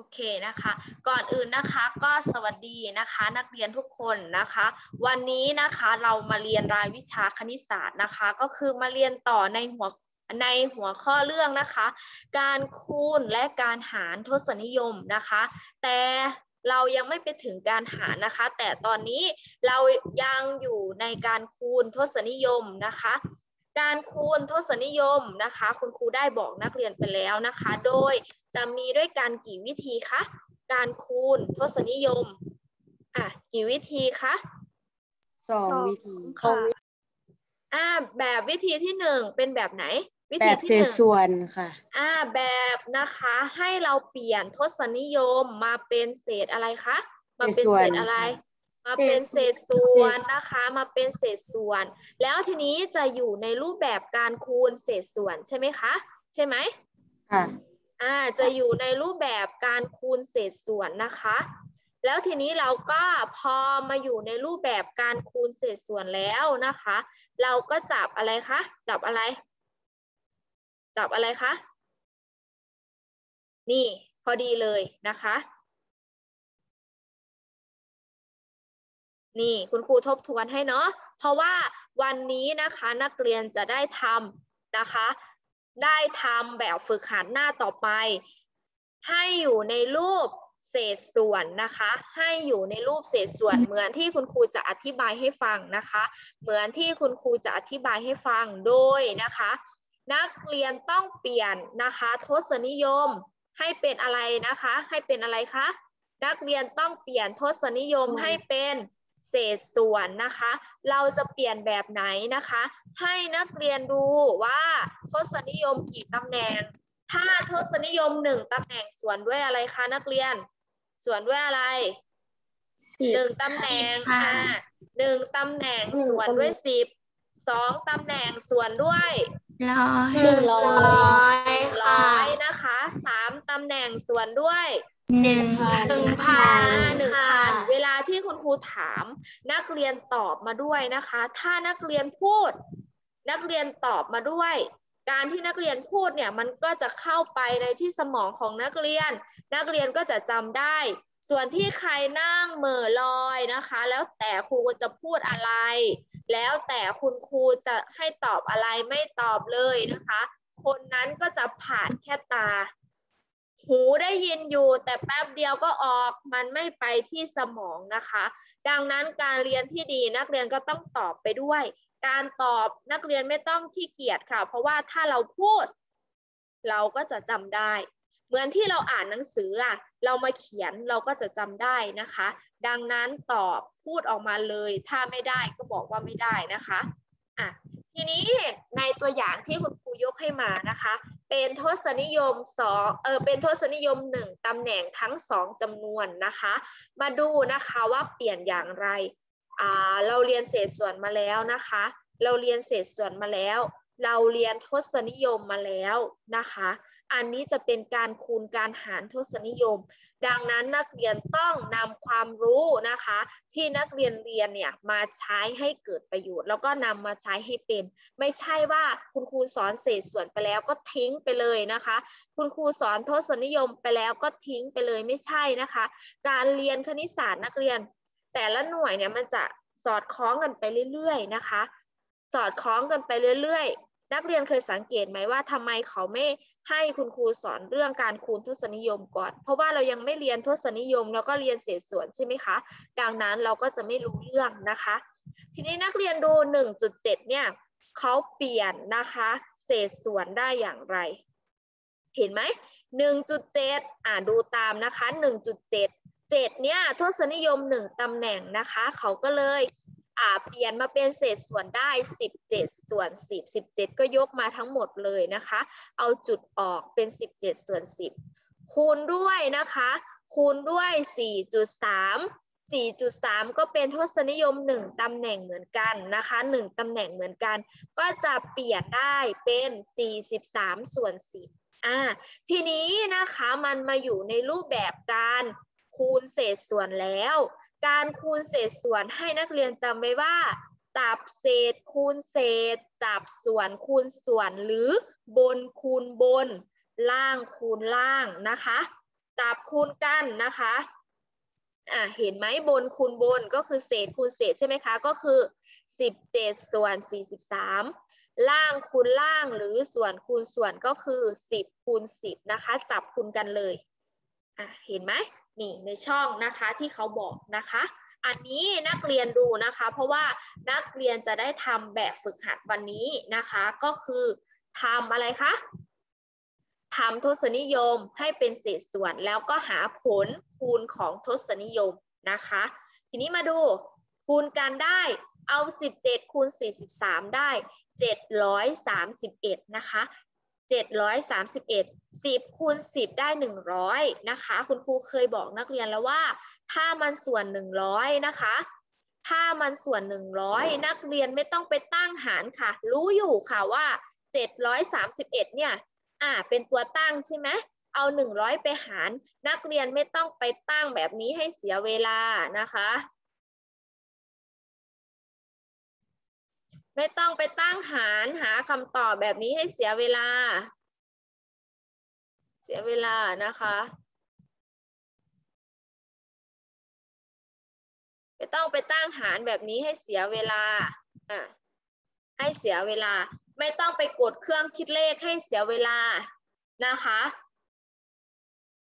โอเคนะคะ ก่อนอื่นนะคะก็สวัสดีนะคะ นักเรียนทุกคนนะคะ วันนี้นะคะเรามาเรียนรายวิชาคณิตศาสตร์นะคะ ก็คือมาเรียนต่อในหัวในหัวข้อเรื่องนะคะ การคูณและการหารทศนิยมนะคะ แต่เรายังไม่ไปถึงการหารนะคะ แต่ตอนนี้เรายังอยู่ในการคูณทศนิยมนะคะ การคูณทศนิยมนะคะ คุณครูได้บอกนักเรียนไปแล้วนะคะ โดยจะมีด้วยกันกี่วิธีคะการคูณทศนิยมอะกี่วิธีคะสองวิธีค่ะอ่าแบบวิธีที่หนึ่งเป็นแบบไหน วิแบธีบที่เศหษนึ่งส่วนค่ะอ่าแบบนะคะให้เราเปลี่ยนทศนิยมมาเป็นเศษอะไรคะมาเป็นเศษอะไร มาเป็นเศษส่วนนะคะ มาเป็นเศษส่วน แล้วทีนี้จะอยู่ในรูปแบบการคูณเศษส่วนใช่ไหมคะ ใช่ไหมค่ะอ่าจะอยู่ในรูปแบบการคูณเศษส่วนนะคะ แล้วทีนี้เราก็พอมาอยู่ในรูปแบบการคูณเศษส่วนแล้วนะคะ เราก็จับอะไรคะจับอะไร จับอะไรคะนี่พอดีเลยนะคะ นี่คุณครูทบทวนให้เนาะเพราะว่าวันนี้นะคะนักเรียนจะได้ทำนะคะ ได้ทำแบบฝึกหัดหน้าต่อไป ให้อยู่ในรูปเศษส่วนนะคะ ให้อยู่ในรูปเศษส่วนเหมือนที่คุณครูจะอธิบายให้ฟังนะคะ เหมือนที่คุณครูจะอธิบายให้ฟังโดยนะคะ นักเรียนต้องเปลี่ยนนะคะ ทศนิยมให้เป็นอะไรนะคะ ให้เป็นอะไรคะนักเรียนต้องเปลี่ยนทศนิยมให้เป็น เศษส่วนนะคะ เราจะเปลี่ยนแบบไหนนะคะ ให้นักเรียนดูว่าทศนิยมกี่ตำแหน่ง ถ้าทศนิยมหนึ่งตำแหน่งส่วนด้วยอะไรคะนักเรียน ส่วนด้วยอะไรหนึ่งตำแหน่งอ่าหนึ่งตำแหน่งส่วนด้วยสิบสองตำแหน่งส่วนด้วยร้อยหนึ่งร้อยร้อยนะคะสามตำแหน่งส่วนด้วย หนึ่งหนึ่งพัอ่าหนึ่งพันเวลาที่คุณครูถาม นักเรียนตอบมาด้วยนะคะ ถ้านักเรียนพูด นักเรียนตอบมาด้วย การที่นักเรียนพูดเนี่ยมันก็จะเข้าไปในที่สมองของนักเรียน นักเรียนก็จะจำได้ ส่วนที่ใครนั่งเหม่อลอยนะคะ แล้วแต่ครูจะพูดอะไร แล้วแต่คุณครูจะให้ตอบอะไรไม่ตอบเลยนะคะ คนนั้นก็จะผ่านแค่ตา หูได้ยินอยู่ แต่แป๊บเดียวก็ออกมันไม่ไปที่สมองนะคะ ดังนั้นการเรียนที่ดีนักเรียนก็ต้องตอบไปด้วย การตอบนักเรียนไม่ต้องขี้เกียจค่ะ เพราะว่าถ้าเราพูด เราก็จะจำได้ เหมือนที่เราอ่านหนังสืออะเรามาเขียนเราก็จะจำได้นะคะ ดังนั้นตอบพูดออกมาเลย ถ้าไม่ได้ก็บอกว่าไม่ได้นะคะอะทีนี้ในตัวอย่างที่คุณครูยกให้มานะคะ เป็นทศนิยมสองเออเป็นทศนิยมหนึ่งตำแหน่งทั้งสองจำนวนนะคะ มาดูนะคะว่าเปลี่ยนอย่างไรอ่าเราเรียนเศษส่วนมาแล้วนะคะ เราเรียนเศษส่วนมาแล้ว เราเรียนทศนิยมมาแล้วนะคะ อันนี้จะเป็นการคูณการหารทศนิยม ดังนั้นนักเรียนต้องนำความรู้นะคะ ที่นักเรียนเรียนเนี่ยมาใช้ให้เกิดประโยชน์ แล้วก็นำมาใช้ให้เป็น ไม่ใช่ว่าคุณครูสอนเศษส่วนไปแล้วก็ทิ้งไปเลยนะคะ คุณครูสอนทศนิยมไปแล้วก็ทิ้งไปเลยไม่ใช่นะคะ การเรียนคณิตศาสตร์นักเรียน แต่ละหน่วยเนี่ยมันจะสอดคล้องกันไปเรื่อยๆนะคะ สอดคล้องกันไปเรื่อยๆนักเรียนเคยสังเกตไหมว่าทำไมเขาไม่ ให้คุณครูสอนเรื่องการคูณทศนิยมก่อน เพราะว่าเรายังไม่เรียนทศนิยมแล้วก็เรียนเศษส่วนใช่ไหมคะ ดังนั้นเราก็จะไม่รู้เรื่องนะคะ ทีนี้นักเรียนดู 1.7 เนี่ยเขาเปลี่ยนนะคะ เศษส่วนได้อย่างไร เห็นไหม 1.7 อ่าดูตามนะคะ 1.7 7เนี่ยทศนิยม 1ตำแหน่งนะคะ เขาก็เลย อ่าเปลี่ยนมาเป็นเศษส่วนได้ 17 ส่วน 10 17 ก็ยกมาทั้งหมดเลยนะคะ เอาจุดออกเป็น 17 ส่วน 10 คูณด้วยนะคะ คูณด้วย 4.3 4.3 ก็เป็นทศนิยม 1ตำแหน่งเหมือนกันนะคะ 1ตำแหน่งเหมือนกัน ก็จะเปลี่ยนได้เป็น 43 ส่วน 10อ่าทีนี้นะคะมันมาอยู่ในรูปแบบการคูณเศษส่วนแล้ว การคูณเศษส่วนให้นักเรียนจำไว้ว่า จับเศษคูณเศษ จับส่วนคูณส่วน หรือบนคูณบน ล่างคูณล่างนะคะ จับคูณกันนะคะอะเห็นไหมบนคูณบนก็คือเศษคูณเศษใช่ไหมคะ ก็คือสิบเจ็ดส่วนสี่สิบสามล่างคูณล่างหรือส่วนคูณส่วนก็คือสิบคูณสิบนะคะ จับคูณกันเลยอะเห็นไหม นี่ในช่องนะคะที่เขาบอกนะคะ อันนี้นักเรียนดูนะคะ เพราะว่านักเรียนจะได้ทำแบบฝึกหัดวันนี้นะคะ ก็คือทำอะไรคะทำทศนิยมให้เป็นเศษส่วนแล้วก็หาผลคูณของทศนิยมนะคะ ทีนี้มาดูคูณกันได้เอา 17คูณ43 ได้ 731 นะคะ 731 10คูณ10 ได้ 100 นะคะ คุณครูเคยบอกนักเรียนแล้วว่า ถ้ามันส่วน 100 นะคะ ถ้ามันส่วน 100 นักเรียนไม่ต้องไปตั้งหารค่ะ รู้อยู่ค่ะว่า 731 เนี่ย อ่า เป็นตัวตั้งใช่ไหม เอา 100 ไปหาร นักเรียนไม่ต้องไปตั้งแบบนี้ให้เสียเวลานะคะ ไม่ต้องไปตั้งหารหาคำตอบแบบนี้ให้เสียเวลา เสียเวลานะคะ ไม่ต้องไปตั้งหารแบบนี้ให้เสียเวลาอะให้เสียเวลา ไม่ต้องไปกดเครื่องคิดเลขให้เสียเวลานะคะ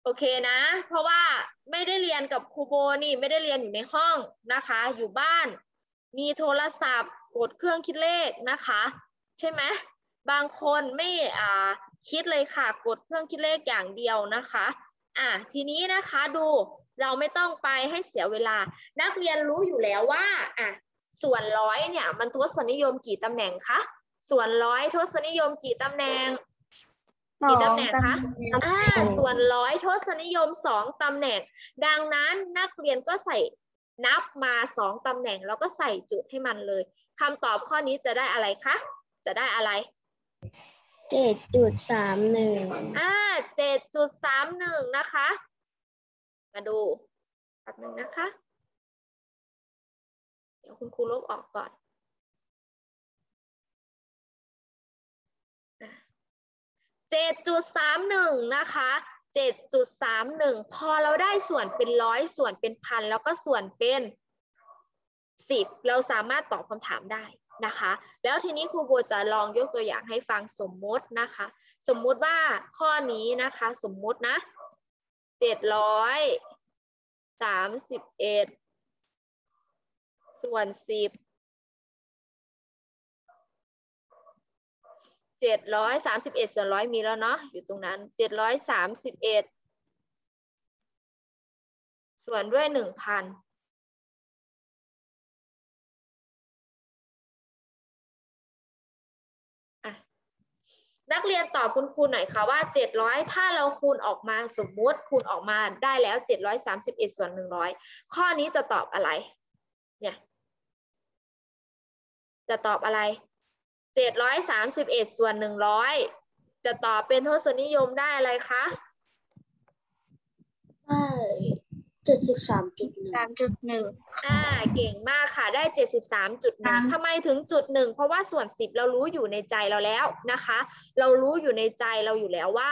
โอเคนะ เพราะว่าไม่ได้เรียนกับครูโบนี่ไม่ได้เรียนอยู่ในห้องนะคะ อยู่บ้าน มีโทรศัพท์ กดเครื่องคิดเลขนะคะ ใช่ไหมบางคนไม่อ่าคิดเลยค่ะ กดเครื่องคิดเลขอย่างเดียวนะคะอะทีนี้นะคะดูเราไม่ต้องไปให้เสียเวลา นักเรียนรู้อยู่แล้วว่าอะส่วนร้อยเนี่ยมันทศนิยมกี่ตำแหน่งคะส่วนร้อยทศนิยมกี่ตำแหน่งกี่ตำแหน่งคะอ่าส่วนร้อยทศนิยมสองตำแหน่ง ดังนั้นนักเรียนก็ใส่นับมาสองตำแหน่งแล้วก็ใส่จุดให้มันเลย คำตอบข้อนี้จะได้อะไรคะ จะได้อะไรเจ็ดจุดสามหนึ่งอ่าเจ็ดจุดสามหนึ่งนะคะ มาดูแป๊บหนึ่งนะคะ เดี๋ยวคุณครูลบออกก่อนเจ็ดจุดสามหนึ่งนะคะเจ็ดจุดสามหนึ่งพอเราได้ส่วนเป็นร้อยส่วนเป็นพันแล้วก็ส่วนเป็น สิบเราสามารถตอบคำถามได้นะคะ แล้วทีนี้ครูโบจะลองยกตัวอย่างให้ฟังสมมตินะคะ สมมุติว่าข้อนี้นะคะ สมมุตินะเจ็ดร้อยสามสิบเอ็ดส่วนสิบเจ็ดร้อยสามสิบเอ็ดส่วนร้อยมีแล้วเนาะอยู่ตรงนั้นเจ็ดร้อยสามสิบเอ็ดส่วนด้วยห นักเรียนตอบคุณครูหน่อยค่ะว่า 700 ถ้าเราคูณออกมาสมมุติคูณออกมาได้แล้ว 731 ส่วน 100 ข้อนี้จะตอบอะไร เนี่ย จะตอบอะไร 731 ส่วน 100 จะตอบเป็นทศนิยมได้อะไรคะ ได้เจ็ดสิบสามจุดหนึ่งสามจุดหนึ่งอ่าเก่งมากค่ะได้73.1ทำไมถึงจุดหนึ่งเพราะว่าส่วน10เรารู้อยู่ในใจเราแล้วนะคะ เรารู้อยู่ในใจเราอยู่แล้วว่า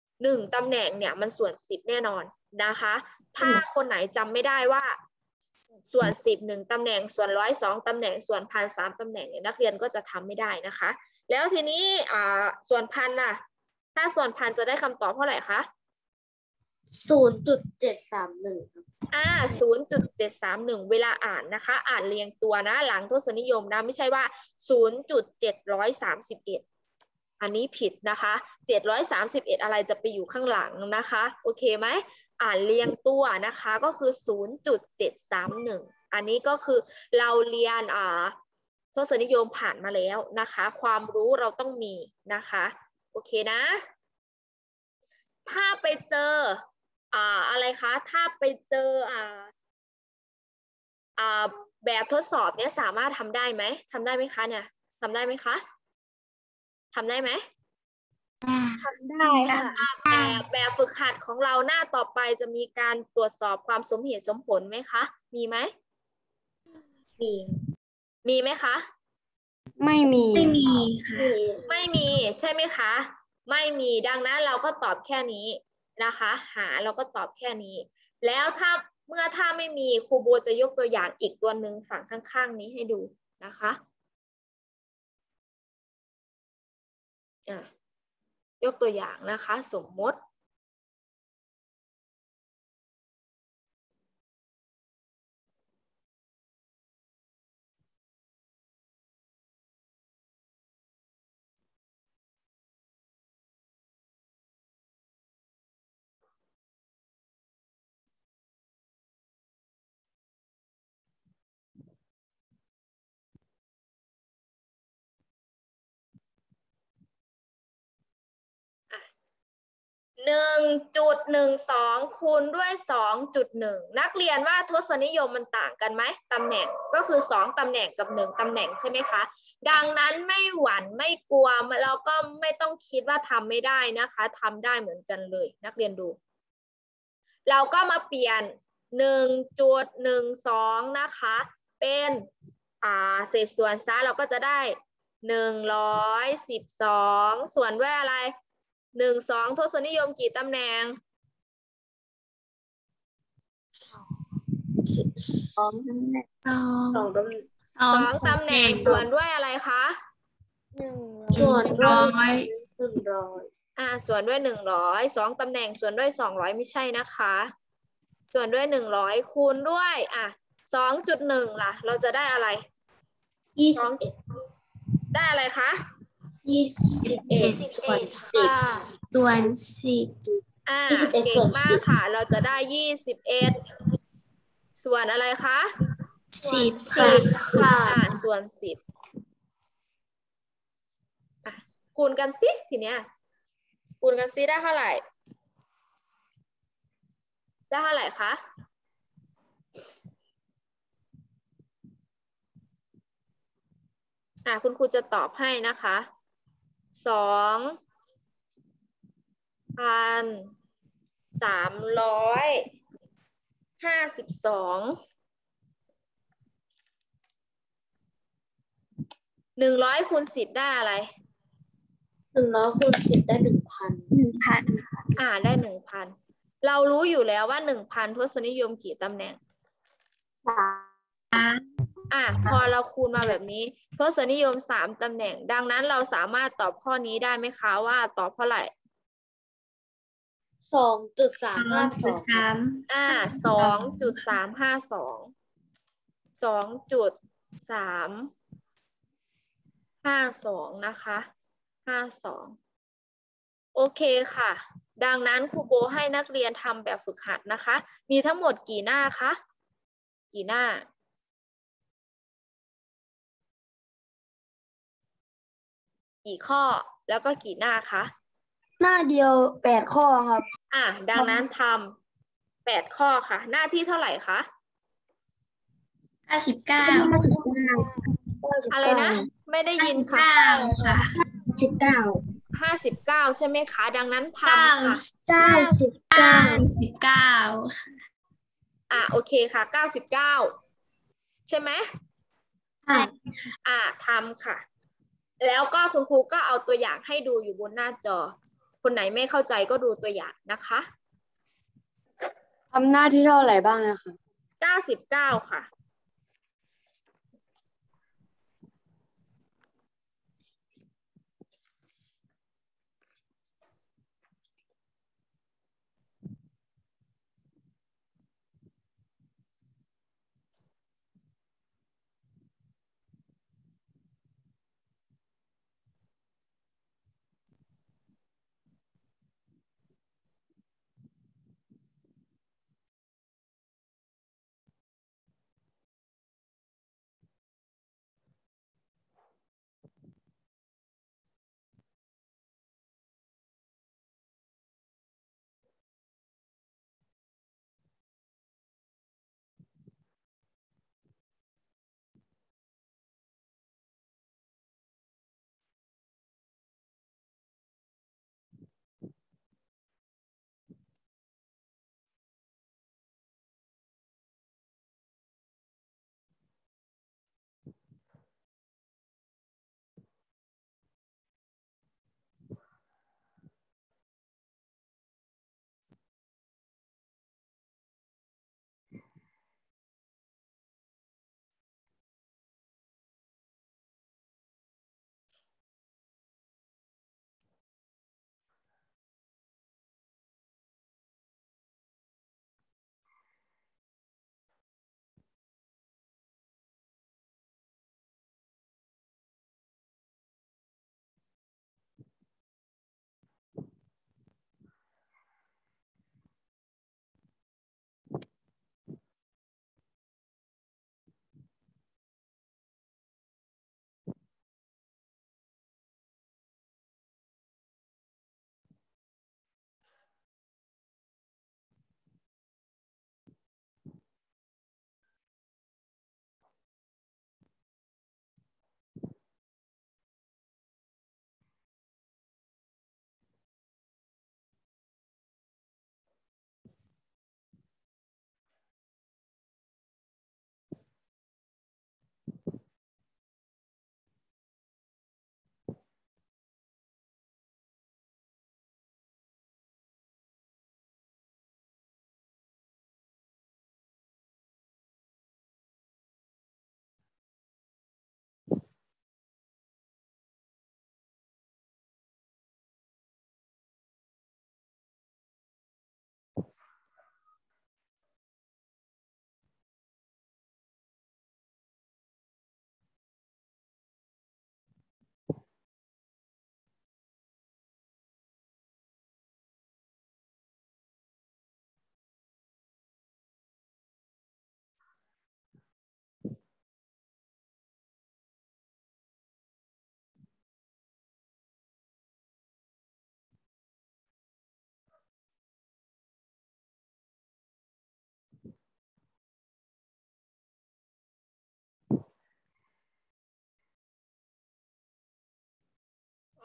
1ตำแหน่งเนี่ยมันส่วน10แน่นอนนะคะ ถ้าคนไหนจำไม่ได้ว่าส่วน10หนึ่งตำแหน่งส่วนร้อยสองตำแหน่งส่วนพันสามตำแหน่งเนี่ยนักเรียนก็จะทำไม่ได้นะคะ แล้วทีนี้อ่าส่วนพันน่ะ ถ้าส่วนพันจะได้คำตอบเท่าไหร่คะ ศูนย์จุดเจ็ดสามหนึ่งอ่าศูนย์จุดเจ็ดสามหนึ่งเวลาอ่านนะคะ อ่านเรียงตัวนะ หลังทศนิยมนะ ไม่ใช่ว่าศูนย์จุดเจ็ดร้อยสามสิบเอ็ดอันนี้ผิดนะคะเจ็ดร้อยสามสิบเอ็ดอะไรจะไปอยู่ข้างหลังนะคะ โอเคไหม อ่านเรียงตัวนะคะก็คือศูนย์จุดเจ็ดสามหนึ่งอันนี้ก็คือเราเรียนอ่าทศนิยมผ่านมาแล้วนะคะ ความรู้เราต้องมีนะคะ โอเคนะ ถ้าไปเจอ อ่าอะไรคะ ถ้าไปเจออ่าอ่าแบบทดสอบเนี้ยสามารถทำได้ไหมทำได้ไหมคะเนี่ยทำได้ไหมคะทำได้ไหมทำได้ค่ะแบบแบบฝึกหัดของเราหน้าต่อไปจะมีการตรวจสอบความสมเหตุสมผลไหมคะ มีไหมมี มีไหมคะ ไม่มี ไม่มีค่ะ ไม่มีใช่ไหมคะ ไม่มีดังนั้นเราก็ตอบแค่นี้ นะคะ หาเราก็ตอบแค่นี้ แล้วถ้าเมื่อถ้าไม่มีครูโบจะยกตัวอย่างอีกตัวหนึ่งฝั่งข้าง ๆ นี้ให้ดูนะคะอะยกตัวอย่างนะคะ สมมติ หนึ่งจุดหนึ่งสองคูณด้วยสองจุดหนึ่งนักเรียนว่าทศนิยมมันต่างกันไหมตำแหน่งก็คือสองตำแหน่งกับหนึ่งตำแหน่งใช่ไหมคะ ดังนั้นไม่หวั่นไม่กลัวเราก็ไม่ต้องคิดว่าทำไม่ได้นะคะทำได้เหมือนกันเลย นักเรียนดู เราก็มาเปลี่ยนหนึ่งจุดหนึ่งสองนะคะ เป็นอ่าเศษส่วนซะเราก็จะได้หนึ่งร้อยสิบสองส่วนด้วยอะไร หนึ่งสองทศนิยมกี่ตำแหน่งสองตำแหน่งสองสองตำแหน่งสอสองตำแหน่งส่วนด้วยอะไรคะหนึ่งส่วนร้อยหนึ่งร้อยอ่าส่วนด้วยหนึ่งร้อยสองตำแหน่งส่วนด้วยสองร้อยไม่ใช่นะคะ ส่วนด้วยหนึ่งร้อยคูณด้วยอะสองจุดหนึ่งล่ะ เราจะได้อะไรยี่สสิอบงเอ็ดได้อะไรคะ ยี่สิบเอ็ดส่วนสิบส่วนสิบ อ่ายี่สิบเอ็ดเก่ส่งวนมาสิกบค่ะ เราจะได้ยี่สิบเอ็ดส่วนอะไรคะสิบสิบค่ะอ่าส่วนสิบอะคูณกันสิทีเนี้ยคูณกันสิได้เท่าไหร่ ได้เท่าไหร่คะอะคุณครูจะตอบให้นะคะ สองพันสามร้อยห้าสิบสองหนึ่งร้อยคูณสิบได้อะไรหนึ่งร้อยคูณสิบได้หนึ่งพันหนึ่งพันอ่าได้หนึ่งพันเรารู้อยู่แล้วว่าหนึ่งพันทศนิยมกี่ตำแหน่งสาม อะพอเราคูณมาแบบนี้ทศนิยมสามตำแหน่ง ดังนั้นเราสามารถตอบข้อนี้ได้ไหมคะว่าตอบเท่าไหร่สองจุดสามสอห้างสจุอดงสามอ่าสองจุดสามห้าสองสองจุดสามห้าสองนะคะห้าสองโอเคค่ะ ดังนั้นครูโบให้นักเรียนทำแบบฝึกหัดนะคะ มีทั้งหมดกี่หน้าคะ กี่หน้า กี่ข้อแล้วก็กี่หน้าคะหน้าเดียวแปดข้อครับ อะดังนั้นทำแปดข้อค่ะ หน้าที่เท่าไหร่คะเก้าสิบเก้าอะไรนะ ไม่ได้เก้ายินสิบค่ะเก้าค่ะสิบเก้าห้าสิบเก้าใช่ไหมคะ ดังนั้นทเก้าำค่ะเก้าสิบเก้าเก้าสิบเก้าอะโอเคค่ะเก้าสิบเก้าใช่ไหมใช่อะทำค่ะ แล้วก็คุณครูก็เอาตัวอย่างให้ดูอยู่บนหน้าจอ คนไหนไม่เข้าใจก็ดูตัวอย่างนะคะทำหน้าที่เท่าไหร่บ้างนะคะเก้าสิบเก้าค่ะ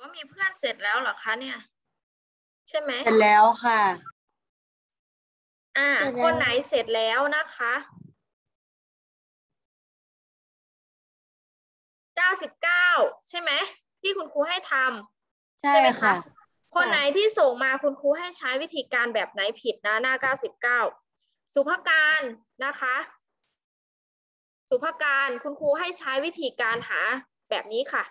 ว่ามีเพื่อนเสร็จแล้วเหรอคะเนี่ย ใช่ไหมเสร็จแล้วค่ะ อ่าเสร็จแล้วคนไหนเสร็จแล้วนะคะเก้าสิบเก้าใช่ไหมที่คุณครูให้ทำใช่ใช่ไหมค่ะคะคนไหนที่ส่งมาคุณครูให้ใช้วิธีการแบบไหนผิดนะ หน้าเก้าสิบเก้าสุภการนะคะ สุภการคุณครูให้ใช้วิธีการหาแบบนี้ค่ะ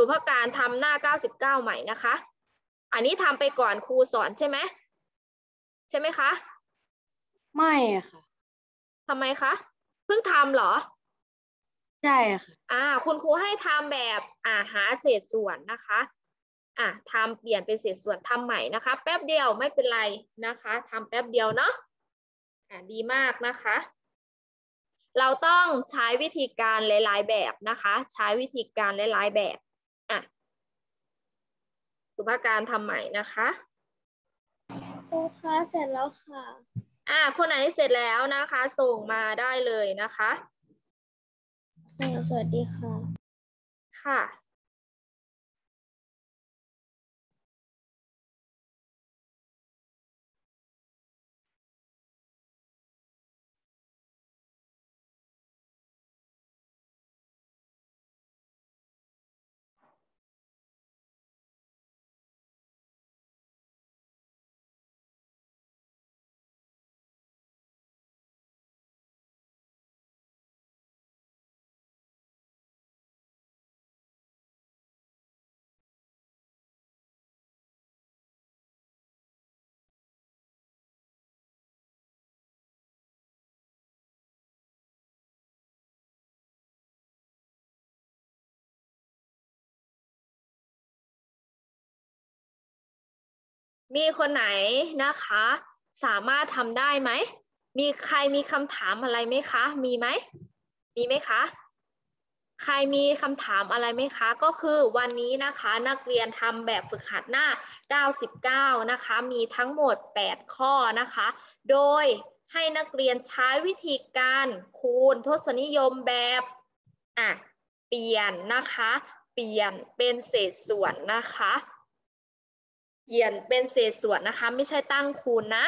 สุภการทำหน้าเก้าสิบเก้าใหม่นะคะ อันนี้ทำไปก่อนครูสอนใช่ไหมใช่ไหมคะ ไม่ค่ะทำไมคะ เพิ่งทำเหรอ ใช่ค่ะ อ่า คุณครูให้ทำแบบอ่าหาเศษส่วนนะคะ อ่าทำเปลี่ยนเป็นเศษส่วนทำใหม่นะคะ แป๊บเดียวไม่เป็นไรนะคะทำแป๊บเดียวเนาะ อ่าดีมากนะคะ เราต้องใช้วิธีการหลาย ๆ แบบนะคะ ใช้วิธีการหลาย ๆ แบบอะ สุภาการทำใหม่นะคะครูคะเสร็จแล้วค่ะ อ่า คนไหนเสร็จแล้วนะคะ ส่งมาได้เลยนะคะ สวัสดีค่ะ ค่ะ มีคนไหนนะคะ สามารถทำได้ไหม มีใครมีคำถามอะไรไหมคะ มีไหม มีไหมคะ ใครมีคำถามอะไรไหมคะ ก็คือวันนี้นะคะนักเรียนทำแบบฝึกหัดหน้า 99 นะคะ มีทั้งหมด 8 ข้อนะคะ โดยให้นักเรียนใช้วิธีการคูณทศนิยมแบบอะเปลี่ยนนะคะ เปลี่ยนเป็นเศษส่วนนะคะ เปลี่ยนเป็นเศษส่วนนะคะ ไม่ใช่ตั้งคูณนะ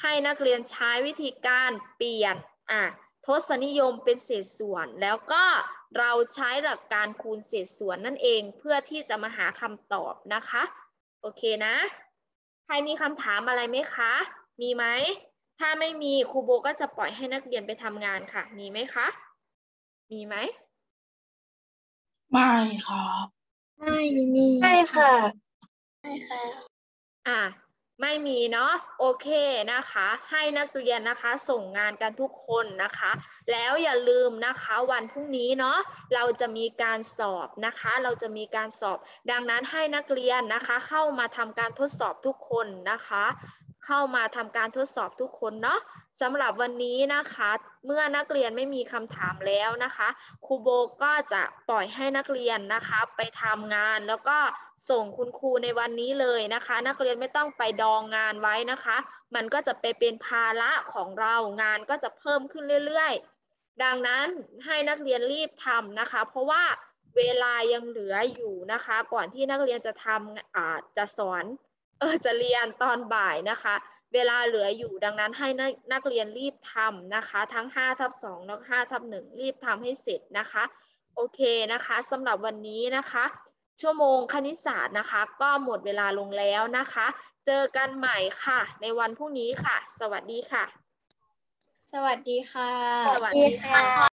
ให้นักเรียนใช้วิธีการเปลี่ยนอะทศนิยมเป็นเศษส่วน แล้วก็เราใช้หลักการคูณเศษส่วนนั่นเองเพื่อที่จะมาหาคำตอบนะคะ โอเคนะ ใครมีคำถามอะไรไหมคะ มีไหม ถ้าไม่มีครูโบก็จะปล่อยให้นักเรียนไปทำงานค่ะ มีไหมคะ มีไหม ไม่ครับไม่มีใช่ค่ะ ไม่ค่ะ อะไม่มีเนาะโอเคนะคะ ให้นักเรียนนะคะส่งงานกันทุกคนนะคะ แล้วอย่าลืมนะคะวันพรุ่งนี้เนาะเราจะมีการสอบนะคะ เราจะมีการสอบ ดังนั้นให้นักเรียนนะคะ เข้ามาทำการทดสอบทุกคนนะคะ เข้ามาทำการทดสอบทุกคนเนาะสำหรับวันนี้นะคะ เมื่อนักเรียนไม่มีคำถามแล้วนะคะครูโบก็จะปล่อยให้นักเรียนนะคะ ไปทำงานแล้วก็ส่งคุณครูในวันนี้เลยนะคะ นักเรียนไม่ต้องไปดองงานไว้นะคะ มันก็จะไปเป็นภาระของเรางานก็จะเพิ่มขึ้นเรื่อยๆ ดังนั้นให้นักเรียนรีบทำนะคะ เพราะว่าเวลายังเหลืออยู่นะคะ ก่อนที่นักเรียนจะทำอ่าจะสอน เออจะเรียนตอนบ่ายนะคะ เวลาเหลืออยู่ดังนั้นให้นักนักเรียนรีบทำนะคะ ทั้ง5ทับ2แล้วก็5ทับ1รีบทำให้เสร็จนะคะ โอเคนะคะสำหรับวันนี้นะคะ ชั่วโมงคณิตศาสตร์นะคะ ก็หมดเวลาลงแล้วนะคะ เจอกันใหม่ค่ะ ในวันพรุ่งนี้ค่ะ สวัสดีค่ะ สวัสดีค่ะ สวัสดีค่ะ